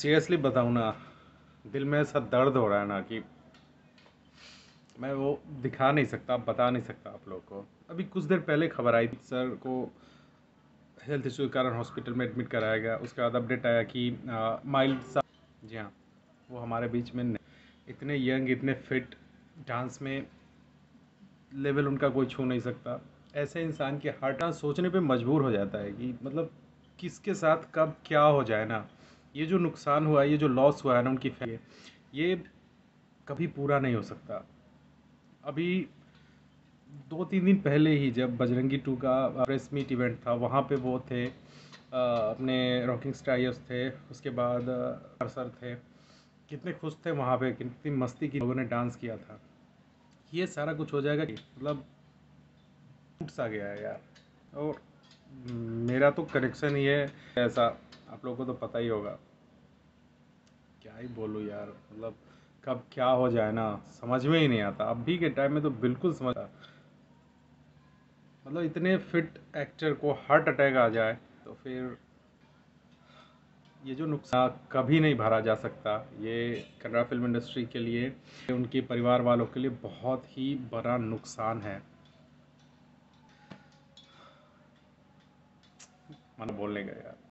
Seriously बताऊँ ना, दिल में ऐसा दर्द हो रहा है ना कि मैं वो दिखा नहीं सकता बता नहीं सकता आप लोगों को। अभी कुछ देर पहले खबर आई थी, सर को हेल्थ इशू के कारण हॉस्पिटल में एडमिट कराया गया। उसके बाद अपडेट आया कि माइल्ड सा जी हाँ वो हमारे बीच में इतने यंग इतने फिट डांस में लेवल उनका कोई छू नहीं सकता। ऐसे इंसान के हार्ट सोचने पे मजबूर हो जाता है कि मतलब किसके साथ कब क्या हो जाए ना। ये जो नुकसान हुआ है ये जो लॉस हुआ है ना उनकी फैमिली ये कभी पूरा नहीं हो सकता। अभी दो तीन दिन पहले ही जब बजरंगी टू का प्रेस मीट इवेंट था वहाँ पे वो थे आ, अपने रॉकिंग स्टाइल्स थे उसके बाद सर थे। कितने खुश थे वहाँ पे कितनी मस्ती की लोगों ने डांस किया था। ये सारा कुछ हो जाएगा मतलब टूट सा गया है यार। और मेरा तो कनेक्शन ही है ऐसा। आप लोगों को तो पता ही होगा। क्या ही बोलूँ यार मतलब कब क्या हो जाए ना, समझ में ही नहीं आता। अभी के टाइम में तो बिल्कुल समझ मतलब इतने फिट एक्टर को हार्ट अटैक आ जाए तो फिर ये जो नुकसान कभी नहीं भरा जा सकता। ये कन्नड़ा फ़िल्म इंडस्ट्री के लिए, उनके परिवार वालों के लिए बहुत ही बड़ा नुकसान है। मन बोलने का यार।